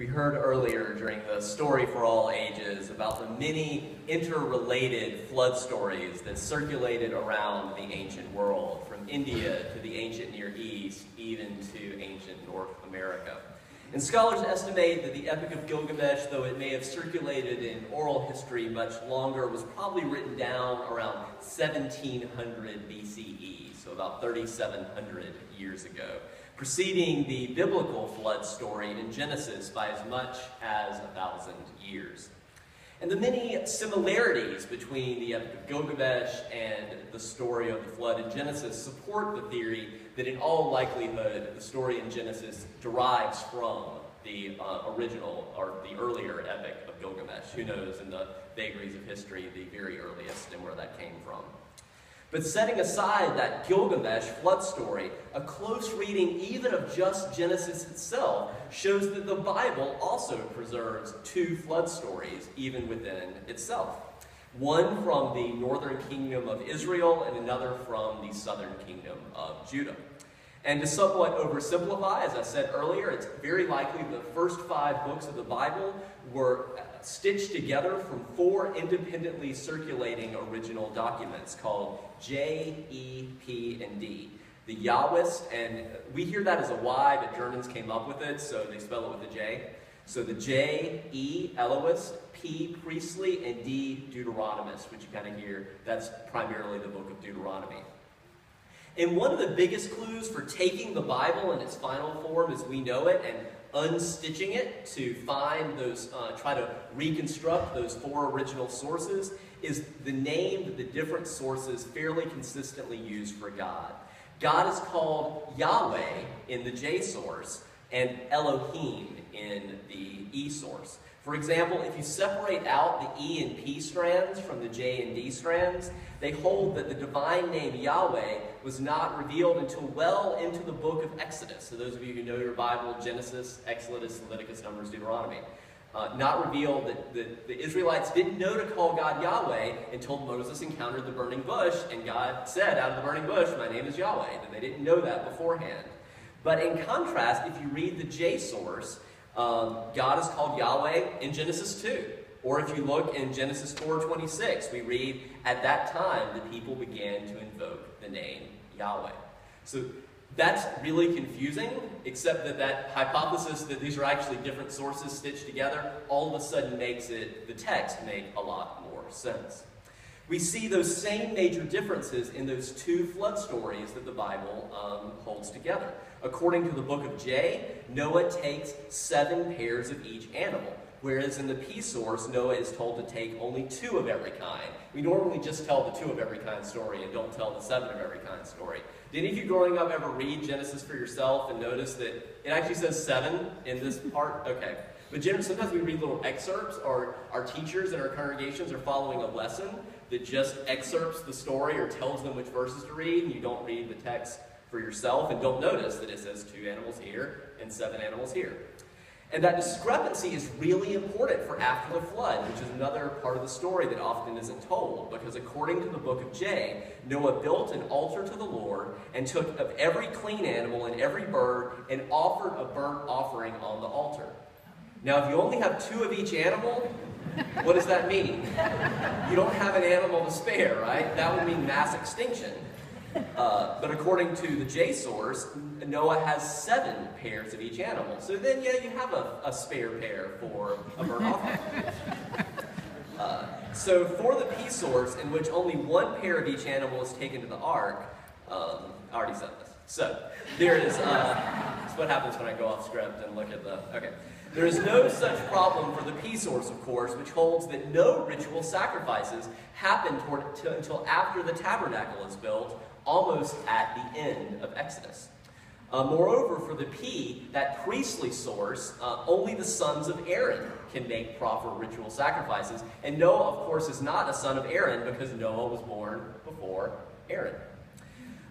We heard earlier during the Story for All Ages about the many interrelated flood stories that circulated around the ancient world, from India to the ancient Near East, even to ancient North America. And scholars estimate that the Epic of Gilgamesh, though it may have circulated in oral history much longer, was probably written down around 1700 BCE, so about 3,700 years ago preceding the biblical flood story in Genesis by as much as a thousand years. And the many similarities between the Epic of Gilgamesh and the story of the flood in Genesis support the theory that in all likelihood the story in Genesis derives from the uh, original or the earlier Epic of Gilgamesh. Who knows in the vagaries of history the very earliest and where that came from. But setting aside that Gilgamesh flood story, a close reading even of just Genesis itself shows that the Bible also preserves two flood stories even within itself. One from the northern kingdom of Israel and another from the southern kingdom of Judah. And to somewhat oversimplify, as I said earlier, it's very likely the first five books of the Bible were stitched together from four independently circulating original documents called J, E, P, and D. The Yahwist, and we hear that as a Y, but Germans came up with it, so they spell it with a J. So the J, E, Elohist, P, Priestly, and D, Deuteronomist, which you kind of hear, that's primarily the book of Deuteronomy. And one of the biggest clues for taking the Bible in its final form as we know it and unstitching it to find those, uh, try to reconstruct those four original sources is the name that the different sources fairly consistently use for God. God is called Yahweh in the J source and Elohim in the E source. For example, if you separate out the E and P strands from the J and D strands, they hold that the divine name Yahweh was not revealed until well into the book of Exodus. So those of you who know your Bible, Genesis, Exodus, Leviticus, Numbers, Deuteronomy. Uh, not revealed that the, the Israelites didn't know to call God Yahweh until Moses encountered the burning bush, and God said out of the burning bush, My name is Yahweh. And they didn't know that beforehand. But in contrast, if you read the J source, um, God is called Yahweh in Genesis 2. Or if you look in Genesis 4.26, we read, At that time the people began to invoke the name Yahweh. So that's really confusing, except that that hypothesis that these are actually different sources stitched together all of a sudden makes it, the text make a lot more sense. We see those same major differences in those two flood stories that the Bible um, holds together. According to the book of J, Noah takes seven pairs of each animal, whereas in the P source, Noah is told to take only two of every kind. We normally just tell the two of every kind story and don't tell the seven of every kind story. Did any of you growing up ever read Genesis for yourself and notice that it actually says seven in this part? Okay. But generally, sometimes we read little excerpts, or our teachers in our congregations are following a lesson that just excerpts the story or tells them which verses to read, and you don't read the text for yourself and don't notice that it says two animals here and seven animals here. And that discrepancy is really important for after the flood, which is another part of the story that often isn't told. Because according to the book of J, Noah built an altar to the Lord and took of every clean animal and every bird and offered a burnt offering on the altar. Now, if you only have two of each animal, what does that mean? You don't have an animal to spare, right? That would mean mass extinction. Uh, but according to the J source, Noah has seven pairs of each animal. So then, yeah, you have a, a spare pair for a offering. Uh, so for the P source, in which only one pair of each animal is taken to the ark, um, I already said this. So there is, uh, what happens when I go off script and look at the, okay. There is no such problem for the P source, of course, which holds that no ritual sacrifices happen toward, to, until after the tabernacle is built, almost at the end of Exodus. Uh, moreover, for the P, that priestly source, uh, only the sons of Aaron can make proper ritual sacrifices. And Noah, of course, is not a son of Aaron because Noah was born before Aaron.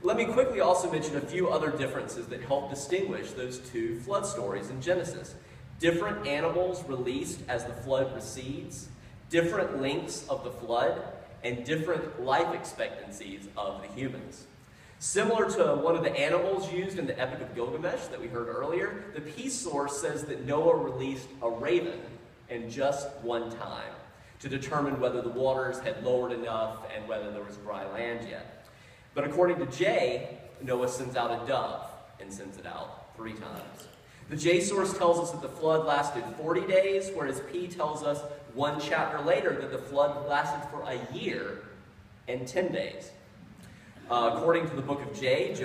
Let me quickly also mention a few other differences that help distinguish those two flood stories in Genesis. Different animals released as the flood recedes, different lengths of the flood, and different life expectancies of the humans. Similar to one of the animals used in the Epic of Gilgamesh that we heard earlier, the P source says that Noah released a raven in just one time to determine whether the waters had lowered enough and whether there was dry land yet. But according to J, Noah sends out a dove and sends it out three times. The J source tells us that the flood lasted 40 days, whereas P tells us one chapter later that the flood lasted for a year and 10 days. Uh, according to the book of J,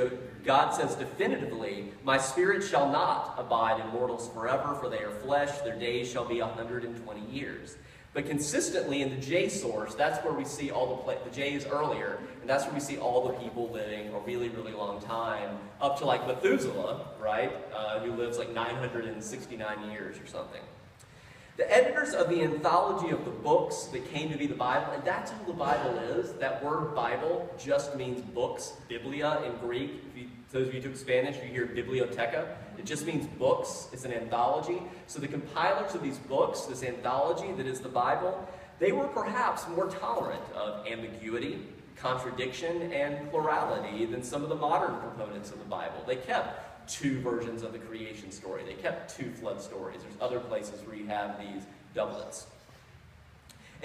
God says definitively, My spirit shall not abide in mortals forever, for they are flesh, their days shall be 120 years. But consistently in the J source, that's where we see all the, the J is earlier, and that's where we see all the people living a really, really long time, up to like Methuselah, right, uh, who lives like 969 years or something. The editors of the anthology of the books that came to be the Bible, and that's who the Bible is. That word Bible just means books, biblia in Greek. If you, those of you who took Spanish, you hear biblioteca. It just means books. It's an anthology. So the compilers of these books, this anthology that is the Bible, they were perhaps more tolerant of ambiguity, contradiction, and plurality than some of the modern proponents of the Bible. They kept two versions of the creation story. They kept two flood stories. There's other places where you have these doublets.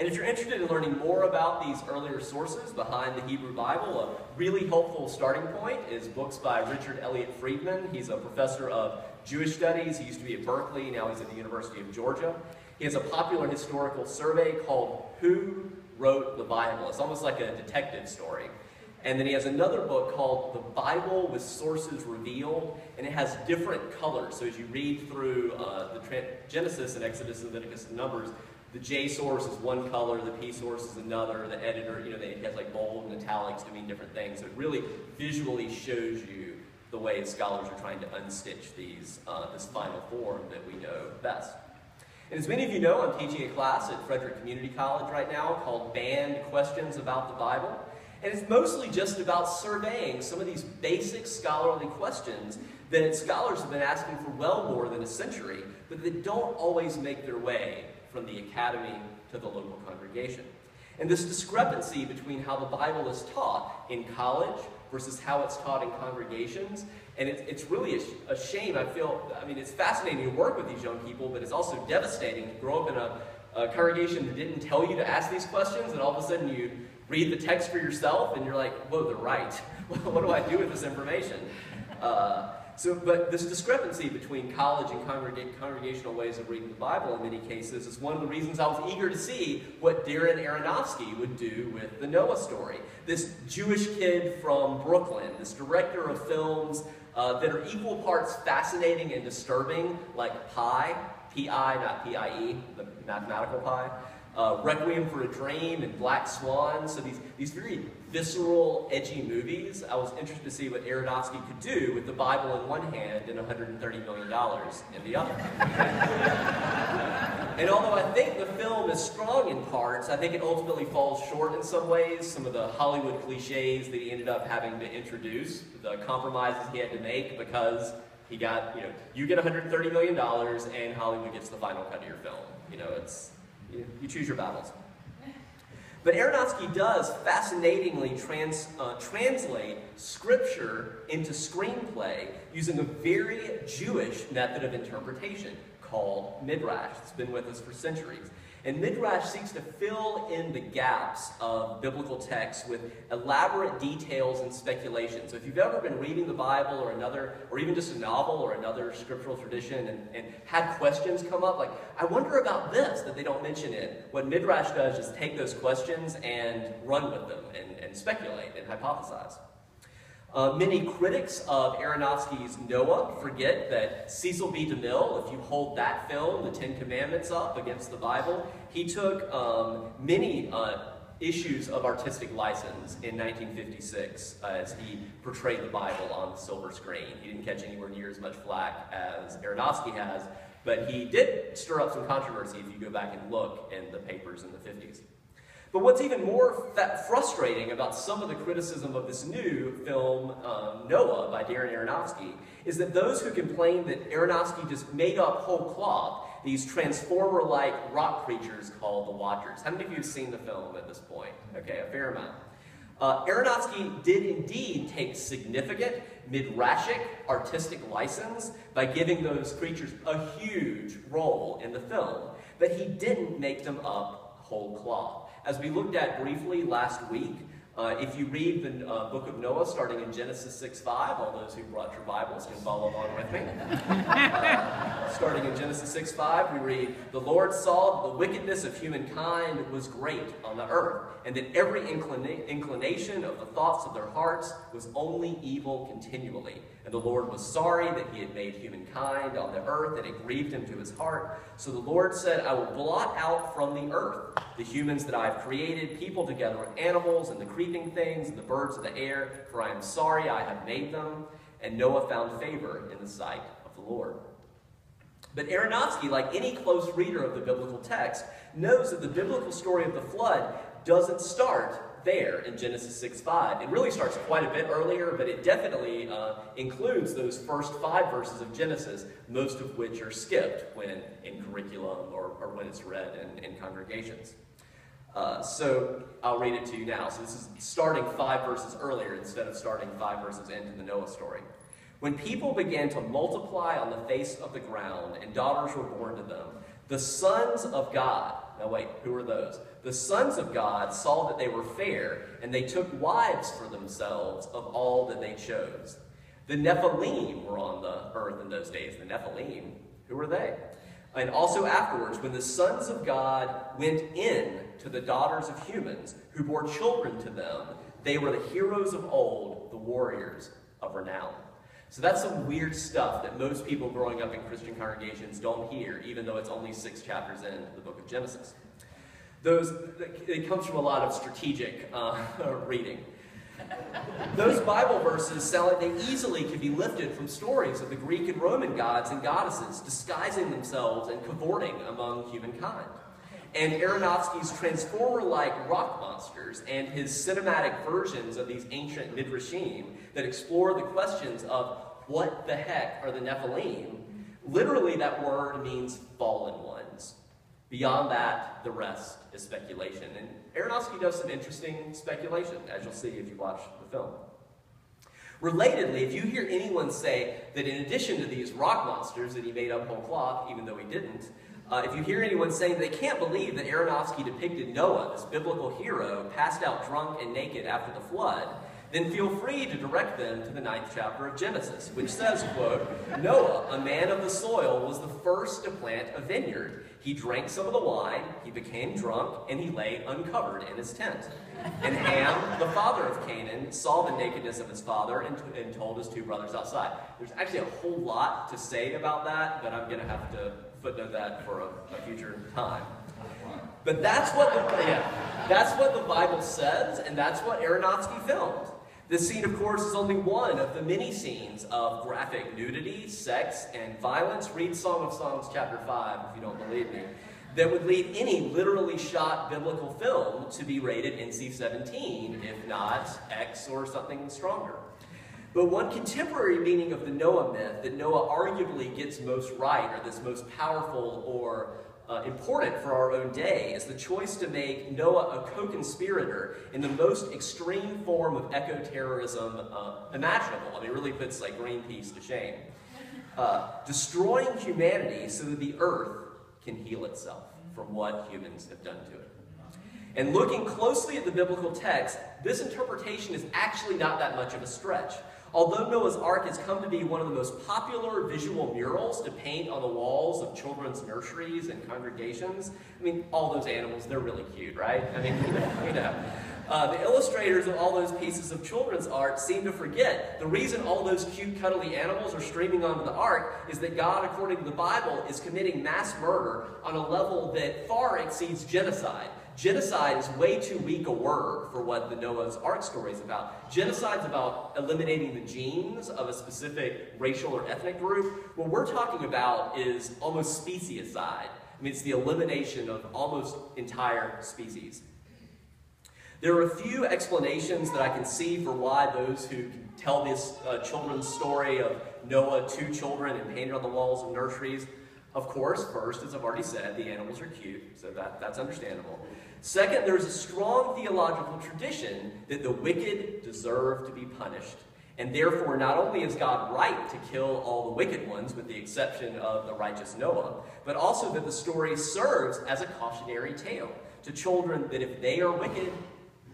And if you're interested in learning more about these earlier sources behind the Hebrew Bible, a really helpful starting point is books by Richard Elliott Friedman. He's a professor of Jewish studies. He used to be at Berkeley, now he's at the University of Georgia. He has a popular historical survey called Who Wrote the Bible? It's almost like a detective story. And then he has another book called The Bible with Sources Revealed, and it has different colors. So as you read through uh, the Genesis and Exodus, Leviticus, and Numbers, the J source is one color, the P source is another, the editor, you know, it has like bold and italics to mean different things. So it really visually shows you the way scholars are trying to unstitch these, uh, this final form that we know best. And as many of you know, I'm teaching a class at Frederick Community College right now called Banned Questions About the Bible. And it's mostly just about surveying some of these basic scholarly questions that scholars have been asking for well more than a century, but that don't always make their way from the academy to the local congregation. And this discrepancy between how the Bible is taught in college versus how it's taught in congregations, and it's, it's really a, a shame. I feel, I mean, it's fascinating to work with these young people, but it's also devastating to grow up in a, a congregation that didn't tell you to ask these questions, and all of a sudden you read the text for yourself and you're like, whoa, they're right. what do I do with this information? Uh, so, but this discrepancy between college and congreg congregational ways of reading the Bible in many cases is one of the reasons I was eager to see what Darren Aronofsky would do with the Noah story. This Jewish kid from Brooklyn, this director of films uh, that are equal parts fascinating and disturbing, like Pi, P-I, not P-I-E, the mathematical pi, uh, Requiem for a Dream and Black Swan. So these, these very visceral, edgy movies. I was interested to see what Aronofsky could do with the Bible in one hand and $130 million in the other. and although I think the film is strong in parts, I think it ultimately falls short in some ways. Some of the Hollywood cliches that he ended up having to introduce, the compromises he had to make because he got, you know, you get $130 million and Hollywood gets the final cut of your film. You know, it's you, you choose your battles. But Aronofsky does fascinatingly trans, uh, translate scripture into screenplay using a very Jewish method of interpretation called midrash. It's been with us for centuries. And Midrash seeks to fill in the gaps of biblical texts with elaborate details and speculation. So if you've ever been reading the Bible or another, or even just a novel or another scriptural tradition and, and had questions come up, like, I wonder about this that they don't mention it, what Midrash does is take those questions and run with them and, and speculate and hypothesize. Uh, many critics of Aronofsky's Noah forget that Cecil B. DeMille, if you hold that film, The Ten Commandments, up against the Bible, he took um, many uh, issues of artistic license in 1956 uh, as he portrayed the Bible on the silver screen. He didn't catch anywhere near as much flack as Aronofsky has, but he did stir up some controversy if you go back and look in the papers in the 50s. But what's even more frustrating about some of the criticism of this new film, um, Noah, by Darren Aronofsky, is that those who complain that Aronofsky just made up whole cloth these transformer-like rock creatures called the Watchers. How many of you have seen the film at this point? Okay, a fair amount. Uh, Aronofsky did indeed take significant midrashic artistic license by giving those creatures a huge role in the film, but he didn't make them up whole cloth. As we looked at briefly last week, uh, if you read the uh, book of Noah, starting in Genesis 6 5, all those who brought your Bibles can follow along with me. Uh, starting in Genesis 6 5, we read, The Lord saw that the wickedness of humankind was great on the earth, and that every inclina- inclination of the thoughts of their hearts was only evil continually. And the Lord was sorry that he had made humankind on the earth, and it grieved him to his heart. So the Lord said, I will blot out from the earth the humans that I have created, people together with animals and the creeping things and the birds of the air, for I am sorry I have made them. And Noah found favor in the sight of the Lord. But Aronofsky, like any close reader of the biblical text, knows that the biblical story of the flood doesn't start there in Genesis 6 5. It really starts quite a bit earlier, but it definitely uh, includes those first five verses of Genesis, most of which are skipped when in curriculum or, or when it's read in, in congregations. Uh, so I'll read it to you now. So this is starting five verses earlier instead of starting five verses into the Noah story. When people began to multiply on the face of the ground and daughters were born to them, the sons of God, now wait, who are those? The sons of God saw that they were fair, and they took wives for themselves of all that they chose. The Nephilim were on the earth in those days. The Nephilim, who were they? And also afterwards, when the sons of God went in to the daughters of humans, who bore children to them, they were the heroes of old, the warriors of renown. So that's some weird stuff that most people growing up in Christian congregations don't hear, even though it's only six chapters in the book of Genesis. Those, it comes from a lot of strategic uh, reading. Those Bible verses sound like they easily could be lifted from stories of the Greek and Roman gods and goddesses disguising themselves and cavorting among humankind. And Aronofsky's Transformer-like rock monsters and his cinematic versions of these ancient midrashim that explore the questions of what the heck are the Nephilim, literally that word means fallen ones. Beyond that, the rest is speculation. And Aronofsky does some interesting speculation, as you'll see if you watch the film. Relatedly, if you hear anyone say that in addition to these rock monsters that he made up whole cloth, even though he didn't, uh, if you hear anyone saying they can't believe that Aronofsky depicted Noah, this biblical hero, passed out drunk and naked after the flood, then feel free to direct them to the ninth chapter of Genesis, which says, quote, Noah, a man of the soil, was the first to plant a vineyard. He drank some of the wine, he became drunk, and he lay uncovered in his tent. And Ham, the father of Canaan, saw the nakedness of his father and, and told his two brothers outside. There's actually a whole lot to say about that, but I'm going to have to footnote that for a, a future time. But that's what the yeah, that's what the Bible says, and that's what Aronofsky filmed. This scene, of course, is only one of the many scenes of graphic nudity, sex, and violence. Read Song of Songs, chapter 5, if you don't believe me. That would lead any literally shot biblical film to be rated NC 17, if not X or something stronger. But one contemporary meaning of the Noah myth that Noah arguably gets most right, or that's most powerful or uh, important for our own day is the choice to make Noah a co-conspirator in the most extreme form of eco-terrorism uh, imaginable. I mean, it really puts like Greenpeace to shame. Uh, destroying humanity so that the earth can heal itself from what humans have done to it. And looking closely at the biblical text, this interpretation is actually not that much of a stretch. Although Noah's Ark has come to be one of the most popular visual murals to paint on the walls of children's nurseries and congregations, I mean, all those animals, they're really cute, right? I mean, you know. Uh, the illustrators of all those pieces of children's art seem to forget the reason all those cute, cuddly animals are streaming onto the ark is that God, according to the Bible, is committing mass murder on a level that far exceeds genocide. Genocide is way too weak a word for what the Noah's Ark story is about. Genocide is about eliminating the genes of a specific racial or ethnic group. What we're talking about is almost speciescide. I mean, it's the elimination of almost entire species. There are a few explanations that I can see for why those who tell this uh, children's story of Noah, two children, and painted on the walls of nurseries Of course, first, as I've already said, the animals are cute, so that, that's understandable. Second, there's a strong theological tradition that the wicked deserve to be punished. And therefore, not only is God right to kill all the wicked ones, with the exception of the righteous Noah, but also that the story serves as a cautionary tale to children that if they are wicked,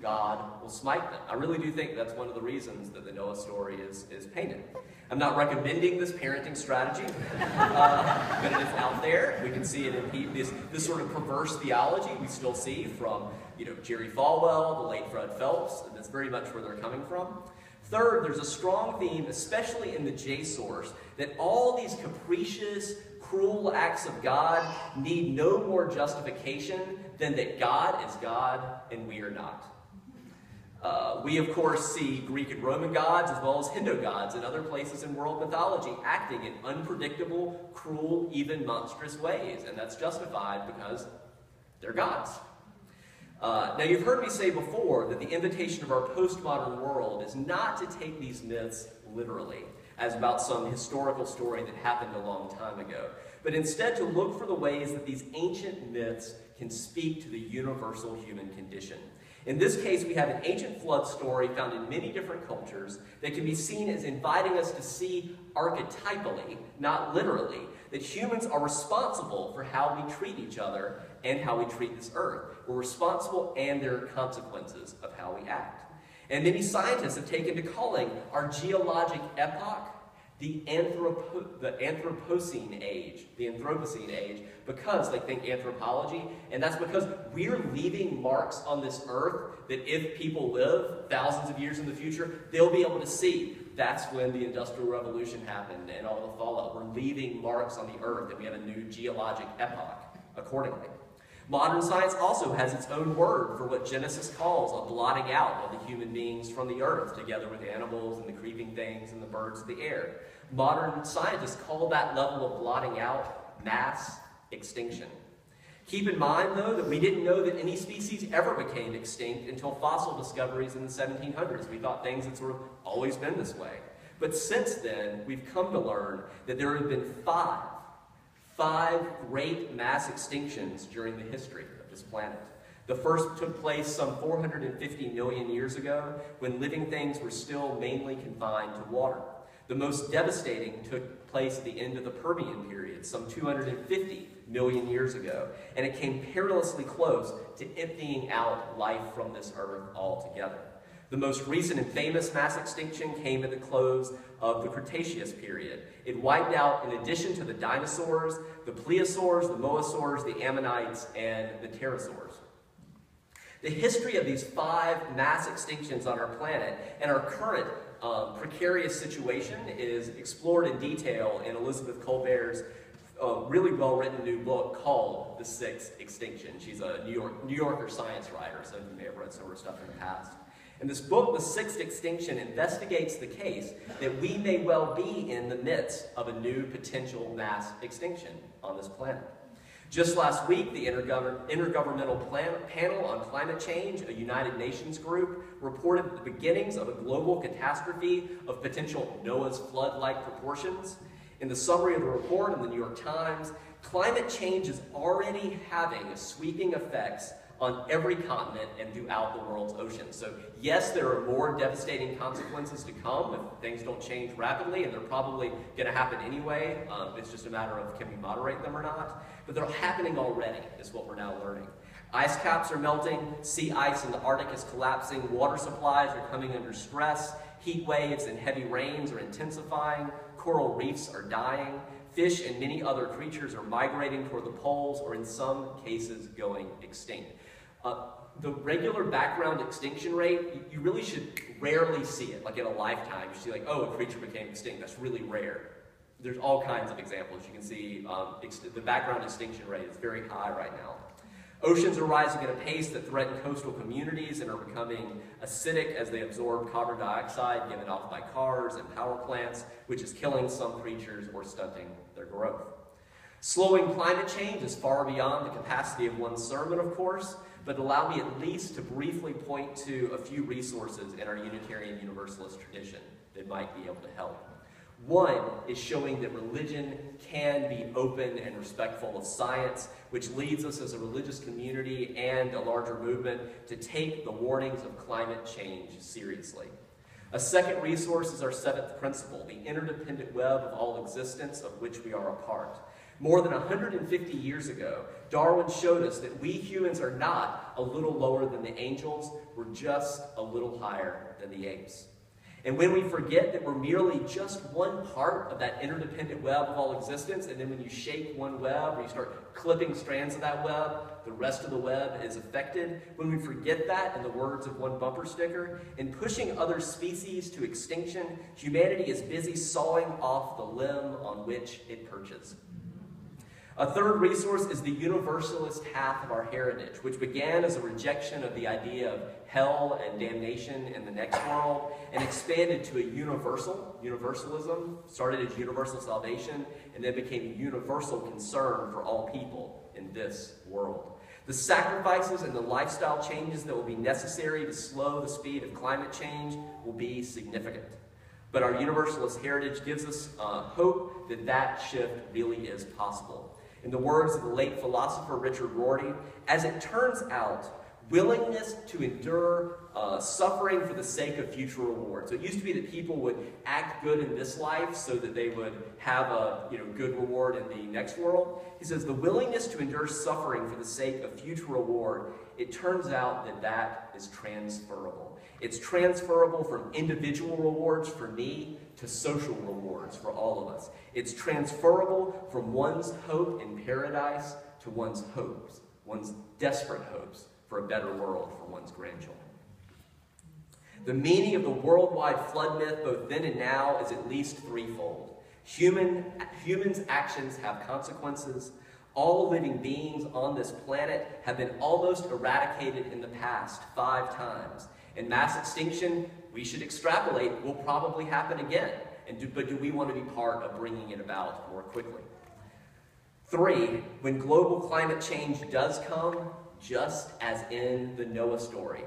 God will smite them. I really do think that's one of the reasons that the Noah story is, is painted. I'm not recommending this parenting strategy, uh, but it is out there. We can see it in this, this sort of perverse theology we still see from you know, Jerry Falwell, the late Fred Phelps, and that's very much where they're coming from. Third, there's a strong theme, especially in the J source, that all these capricious, cruel acts of God need no more justification than that God is God and we are not. Uh, we, of course, see Greek and Roman gods as well as Hindu gods and other places in world mythology acting in unpredictable, cruel, even monstrous ways, and that's justified because they're gods. Uh, now, you've heard me say before that the invitation of our postmodern world is not to take these myths literally, as about some historical story that happened a long time ago, but instead to look for the ways that these ancient myths can speak to the universal human condition. In this case, we have an ancient flood story found in many different cultures that can be seen as inviting us to see archetypally, not literally, that humans are responsible for how we treat each other and how we treat this earth. We're responsible and there are consequences of how we act. And many scientists have taken to calling our geologic epoch the, Anthropo the Anthropocene age, the Anthropocene age, because they think anthropology, and that's because we're leaving marks on this earth that if people live thousands of years in the future, they'll be able to see. That's when the Industrial Revolution happened and all the fallout. We're leaving marks on the earth, that we have a new geologic epoch accordingly. Modern science also has its own word for what Genesis calls a blotting out of the human beings from the earth, together with animals and the creeping things and the birds of the air. Modern scientists call that level of blotting out mass extinction. Keep in mind, though, that we didn't know that any species ever became extinct until fossil discoveries in the 1700s. We thought things had sort of always been this way. But since then, we've come to learn that there have been five five great mass extinctions during the history of this planet. The first took place some 450 million years ago when living things were still mainly confined to water. The most devastating took place at the end of the Permian period, some 250 million years ago, and it came perilously close to emptying out life from this earth altogether. The most recent and famous mass extinction came at the close of the Cretaceous period. It wiped out, in addition to the dinosaurs, the plesiosaurs, the mosasaurs, the ammonites, and the pterosaurs. The history of these five mass extinctions on our planet and our current um, precarious situation is explored in detail in Elizabeth Kolbert's uh, really well-written new book called The Sixth Extinction. She's a New, York, New Yorker science writer, so you may have read some of her stuff in the past. And this book, The Sixth Extinction, investigates the case that we may well be in the midst of a new potential mass extinction on this planet. Just last week, the Intergovernmental Plan Panel on Climate Change, a United Nations group, reported the beginnings of a global catastrophe of potential Noah's flood-like proportions. In the summary of the report in the New York Times, climate change is already having sweeping effects on every continent and throughout the world's oceans. So yes, there are more devastating consequences to come if things don't change rapidly, and they're probably going to happen anyway. Um, it's just a matter of can we moderate them or not. But they're happening already, is what we're now learning. Ice caps are melting, sea ice in the Arctic is collapsing, water supplies are coming under stress, heat waves and heavy rains are intensifying, coral reefs are dying, fish and many other creatures are migrating toward the poles or in some cases going extinct. Uh, the regular background extinction rate, you, really should rarely see it. Like in a lifetime, you see like, oh, a creature became extinct. That's really rare. There's all kinds of examples. You can see um, the background extinction rate is very high right now. Oceans are rising at a pace that threaten coastal communities and are becoming acidic as they absorb carbon dioxide given off by cars and power plants, which is killing some creatures or stunting their growth. Slowing climate change is far beyond the capacity of one sermon, of course, but allow me at least to briefly point to a few resources in our Unitarian Universalist tradition that might be able to help. One is showing that religion can be open and respectful of science, which leads us as a religious community and a larger movement to take the warnings of climate change seriously. A second resource is our seventh principle, the interdependent web of all existence of which we are a part. More than 150 years ago, Darwin showed us that we humans are not a little lower than the angels, we're just a little higher than the apes. And when we forget that we're merely just one part of that interdependent web of all existence, and then when you shake one web or you start clipping strands of that web, the rest of the web is affected. When we forget that, in the words of one bumper sticker, in pushing other species to extinction, humanity is busy sawing off the limb on which it perches. A third resource is the universalist half of our heritage, which began as a rejection of the idea of hell and damnation in the next world and expanded to a universal, universalism, started as universal salvation, and then became a universal concern for all people in this world. The sacrifices and the lifestyle changes that will be necessary to slow the speed of climate change will be significant. But our universalist heritage gives us uh, hope that that shift really is possible. In the words of the late philosopher Richard Rorty, as it turns out, willingness to endure uh, suffering for the sake of future reward. So it used to be that people would act good in this life so that they would have a you know, good reward in the next world. He says the willingness to endure suffering for the sake of future reward, it turns out that that is transferable. It's transferable from individual rewards for me to social rewards for all of us. It's transferable from one's hope in paradise to one's hopes, one's desperate hopes for a better world for one's grandchildren. The meaning of the worldwide flood myth, both then and now, is at least threefold. Human, humans' actions have consequences. All living beings on this planet have been almost eradicated in the past five times. In mass extinction, we should extrapolate, will probably happen again. And do, but do we want to be part of bringing it about more quickly? Three, when global climate change does come, just as in the Noah story,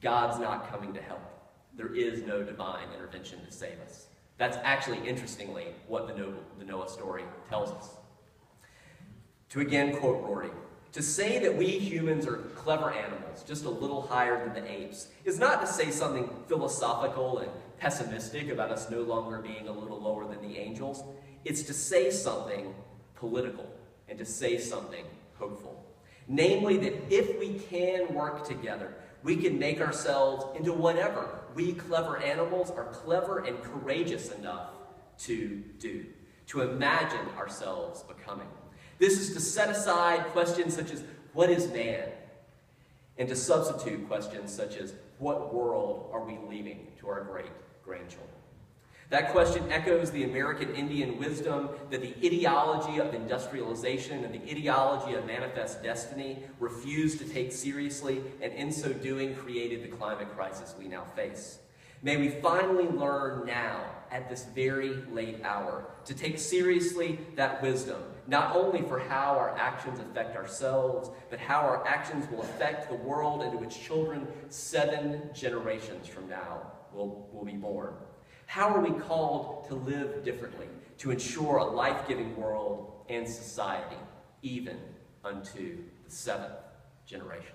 God's not coming to help. There is no divine intervention to save us. That's actually, interestingly, what the Noah, the Noah story tells us. To again quote Rorty, to say that we humans are clever animals, just a little higher than the apes, is not to say something philosophical and pessimistic about us no longer being a little lower than the angels. It's to say something political and to say something hopeful. Namely, that if we can work together, we can make ourselves into whatever we clever animals are clever and courageous enough to do, to imagine ourselves becoming. This is to set aside questions such as, what is man? And to substitute questions such as, what world are we leaving to our great grandchildren? That question echoes the American Indian wisdom that the ideology of industrialization and the ideology of manifest destiny refused to take seriously, and in so doing created the climate crisis we now face. May we finally learn now, at this very late hour, to take seriously that wisdom, not only for how our actions affect ourselves, but how our actions will affect the world into which children seven generations from now will, will be born. How are we called to live differently, to ensure a life giving world and society, even unto the seventh generation?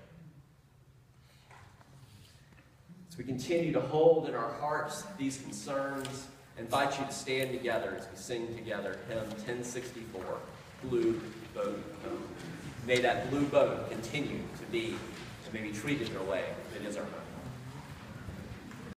As we continue to hold in our hearts these concerns, invite you to stand together as we sing together hymn 1064, Blue Boat Home. May that blue boat continue to be and may be treated in a way that is our home.